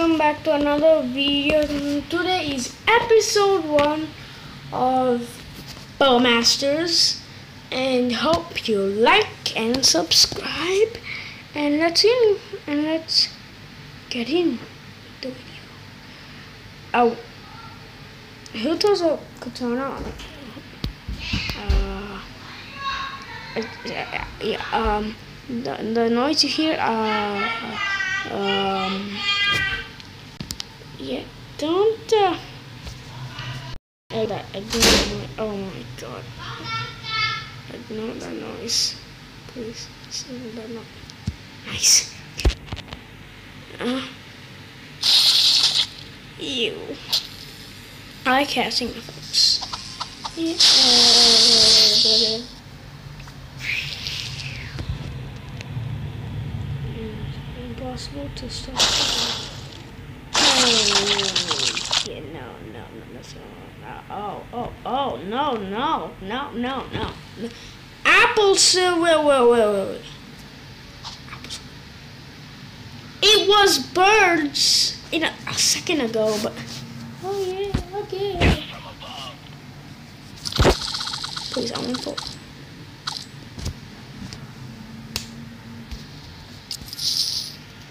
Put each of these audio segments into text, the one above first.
welcome back to another video. Today is episode one of Bowmasters, and hope you like and subscribe. And let's in and let's get in the video. Oh, who throws a katana? Uh, yeah, um, the, the noise you hear, uh, um, yeah, don't, uh, that, ignore, oh my god, ignore that noise, please, ignore that noise, nice, uh, ew, I like casting effects, yeah, uh, impossible to stop. Oh, yeah, not. Oh, oh, oh, no, no, no, no, no. Apples, uh, wait, wait, wait, wait. It was birds in a, a second ago, but. Oh, yeah, okay. Please, I want to.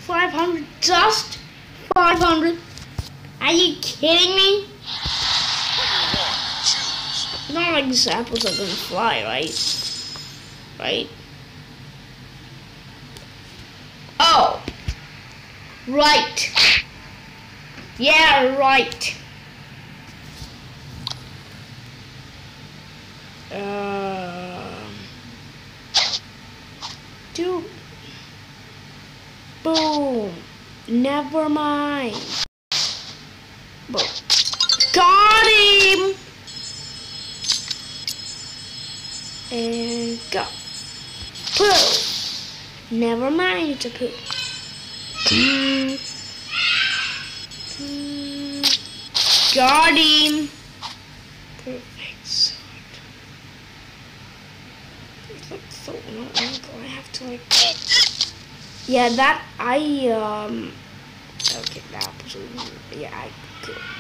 Five hundred dust? Five hundred? Are you kidding me? Not like these apples are gonna fly, right? Right? Oh! Right! Yeah, right! Um... Dude. Boom. Never mind. Boom. Got And go. Boom. Never mind. It's a poo. Mm. Got him. Perfect sword. Perfect sword. No, I have to like. Yeah, that I um. Okay, that was yeah. I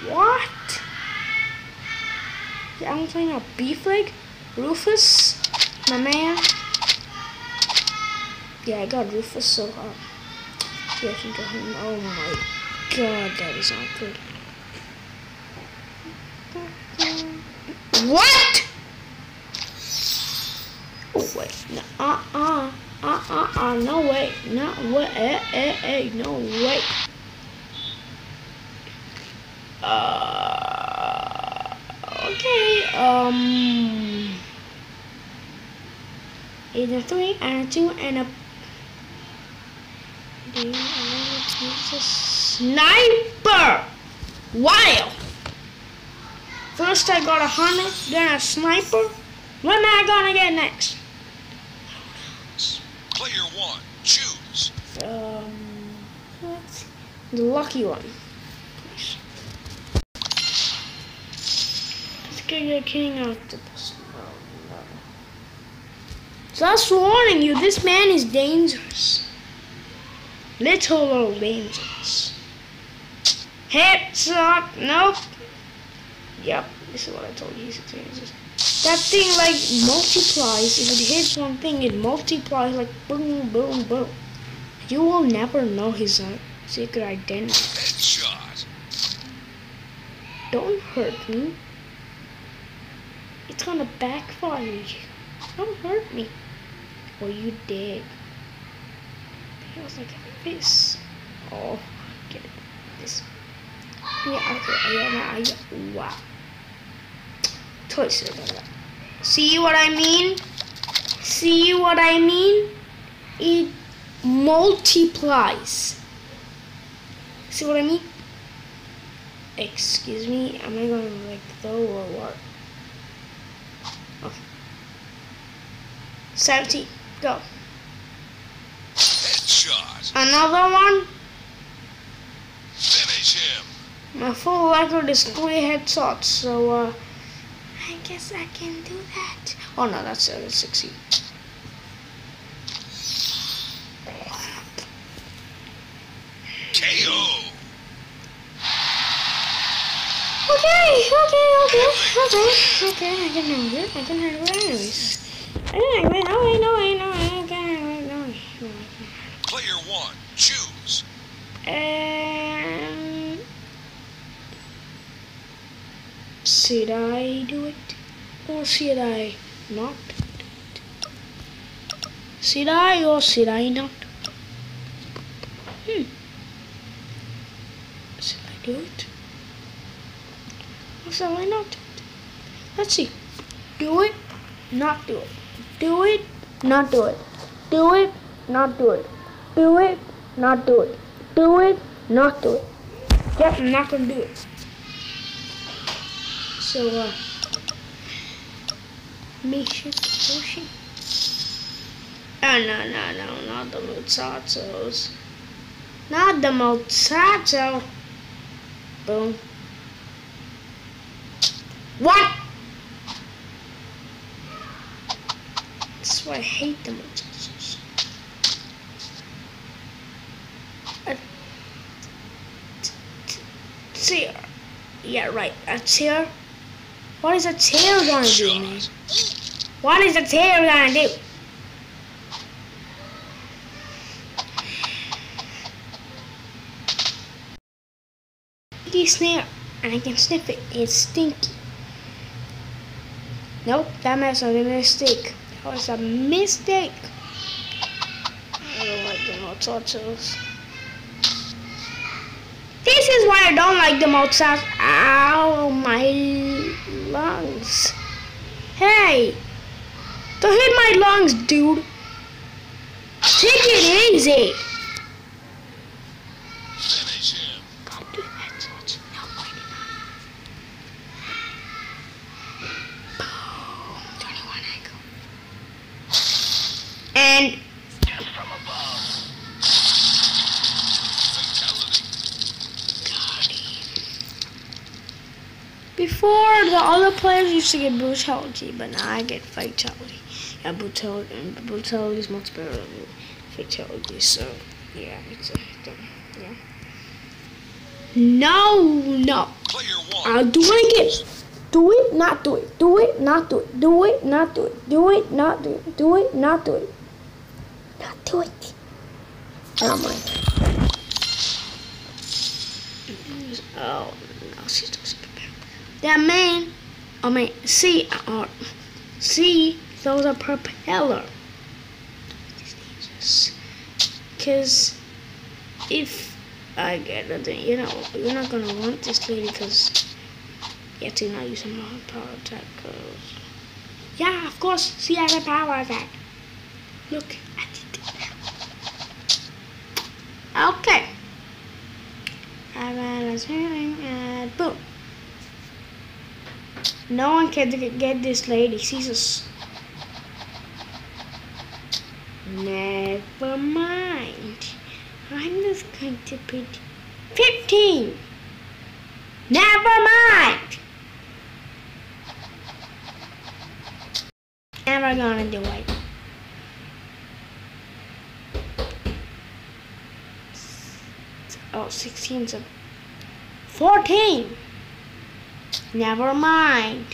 what? Yeah, I'm playing a beef leg. Rufus, my man. Yeah, I got Rufus. So uh, yeah, I can go home. Oh my god, that is awkward. What? Oh wait, no, uh uh. Uh uh uh, no way, no way, eh, eh, eh, no way. Uh, okay, um, it's a three and a two and a. A sniper! Wow! First I got a hunter, then a sniper. What am I gonna get next? Player one, choose. Um, what? The lucky one. Let's king octopus. No. Warning you, this man is dangerous. Little old dangerous. Heads up, nope. Yep, this is what I told you, he's dangerous. That thing like multiplies. If it hits one thing, it multiplies like boom, boom, boom. You will never know his uh, secret identity. Headshot. Don't hurt me. It's gonna backfire you. Don't hurt me. Or you did. It was like a fist. Oh, get it. This. Yeah, okay. Yeah, I. Wow. Twice about that. See what I mean? See what I mean? It multiplies. See what I mean? Excuse me, am I gonna like throw or what? 70. Go. Headshot. Another one. Finish him. My full record is three headshots, so uh, I guess I can do that. Oh no, that's uh, 60. KO. Okay, okay, okay, okay, okay, I can handle it, I can handle it anyways. Player one, choose. Um, should I do it or should I not? Should I or should I not? Hmm. Should I do it? Or shall I not? Let's see. Do it, not do it. Do it, not do it. Do it, not do it. Do it, not do it. Do it, not do it. Yep, I'm not gonna do it. So, uh, mission, motion. Oh, no, no, no, not the Mozzatos. Not the Mozzato. Boom. What? That's why I hate the Mozzatos. Uh, a t- t- tear. Yeah, right. A tear. What is a tear gonna do, man? What is a tear gonna do? Stinky snare, and I can sniff it. It's stinky. Nope, that was a mistake. That was a mistake. I don't like the Mozzatos. This is why I don't like the Mozart. Ow, my lungs. Hey, don't hit my lungs, dude. Take it easy. Finish him. Don't do that, George. No, wait. Boom. 21 angle. And Before the other players used to get brutality, but now I get fatality. Yeah, brutality, and brutality is much better than fatality. So yeah, it's a thing. Yeah. No, no. I'll do it again. Do it, not do it. Do it, not do it. Do it, not do it. Do it, not do it. Do it, not do it. Not do it. I don't mind. Oh, no, something bad. That man, I mean, see, uh, see, those are propeller. Because if I get it, then, you know, you're not going to want this lady because you have to not use a more power attack. 'cause- yeah, of course, she has a power attack. Look at it. Okay. And boom. No one can get this lady. She's a. s- Never mind. I'm just going to put 15. Never mind. Never gonna do it. Oh, 16 's a 14. Never mind.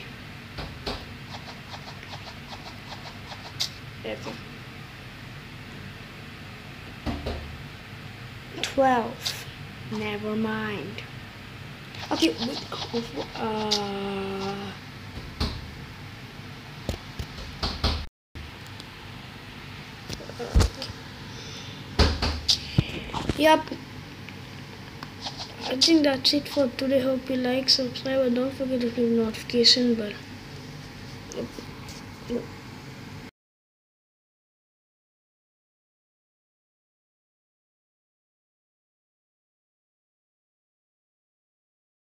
12. Never mind. Okay, wait. Uh, yep. I think that's it for today. Hope you like, subscribe, and don't forget to click notification bell.